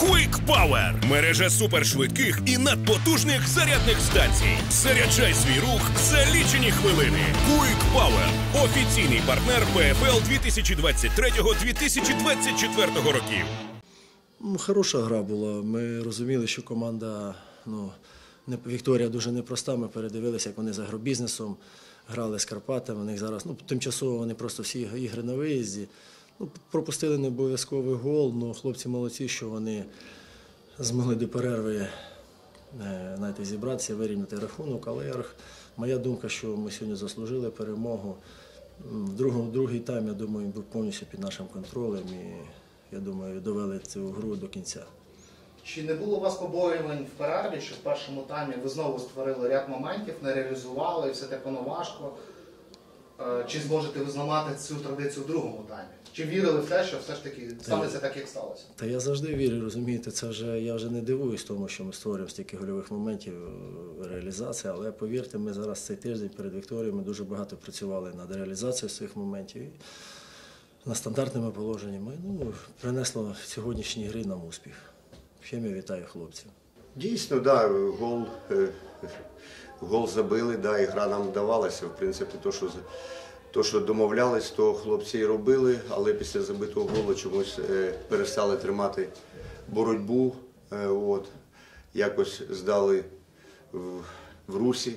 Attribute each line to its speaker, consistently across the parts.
Speaker 1: Power – мережа супершвидких і надпотужних зарядних станцій. Заряджай свій рух за лічені хвилини. Quick Power – офіційний партнер ПФЛ 2023-2024 років.
Speaker 2: Хороша гра була. Ми розуміли, що команда, ну, Вікторія дуже непроста. Ми передивилися, як вони за агробізнесом грали з Карпатами. У них зараз ну, тимчасово вони просто всі ігри на виїзді. Ну, пропустили не обов'язковий гол, але хлопці молодці, що вони змогли до перерви е, знаєте, зібратися, вирівняти рахунок. Але моя думка, що ми сьогодні заслужили перемогу. В другому, другий тайм, я думаю, був повністю під нашим контролем і я думаю, довели цю гру до кінця.
Speaker 3: Чи не було у вас побоювань в перерві, що в першому таймі ви знову створили ряд моментів, не реалізували, і все так воно важко? Е, Чи зможете ви зламати цю традицію в другому таймі? Чи вірили в те, що все ж таки станеться так, як сталося?
Speaker 2: Та я завжди вірю, розумієте, це вже я вже не дивуюсь тому, що ми створюємо стільки гольових моментів е, реалізації, але повірте, ми зараз цей тиждень перед Вікторією ми дуже багато працювали над реалізацією своїх моментів. І над стандартними положеннями. Ну, принесло сьогоднішній грі нам успіх. Чим я вітаю хлопців.
Speaker 4: Дійсно, да, гол, е, гол забили, да, і гра нам вдавалася. В принципі, то, що, то, що домовлялись, то хлопці і робили, але після забитого голу чомусь е, перестали тримати боротьбу. е, От, якось здали в, в русі.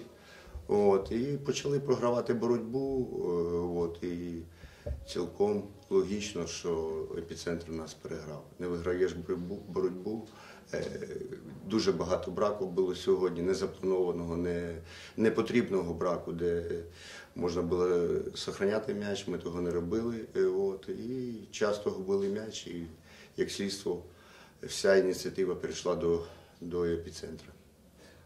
Speaker 4: От, і почали програвати боротьбу. От, і цілком логічно, що епіцентр нас переграв. Не виграєш боротьбу. Е, Дуже багато браку було сьогодні, незапланованого, не, непотрібного браку, де можна було зберігати м'яч, ми того не робили. Е, От, і часто губили м'яч, і як слідство вся ініціатива перейшла до, до епіцентра.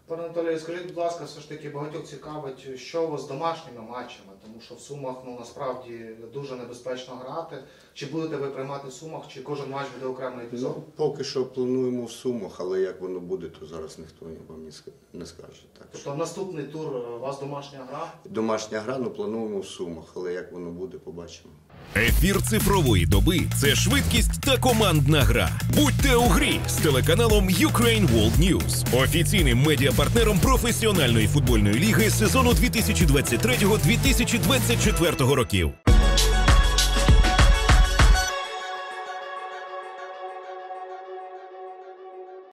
Speaker 3: Пане Анатолію, скажіть, будь ласка, все ж таки багатьох цікавить, що у вас з домашніми матчами, тому що в Сумах ну, насправді дуже небезпечно грати. Чи будете ви приймати в Сумах, чи кожен матч буде окремий епізод?
Speaker 4: Ну, поки що плануємо в Сумах, але як воно буде, то зараз ніхто вам не скаже. Так що
Speaker 3: Тобто наступний тур е, у вас домашня гра.
Speaker 4: домашня гра, ну плануємо в Сумах, але як воно буде, побачимо.
Speaker 1: Ефір цифрової доби це швидкість та командна гра. Будьте у грі з телеканалом Ukraine World News, офіційним медіапартнером професіональної футбольної ліги сезону 2023-2024 років.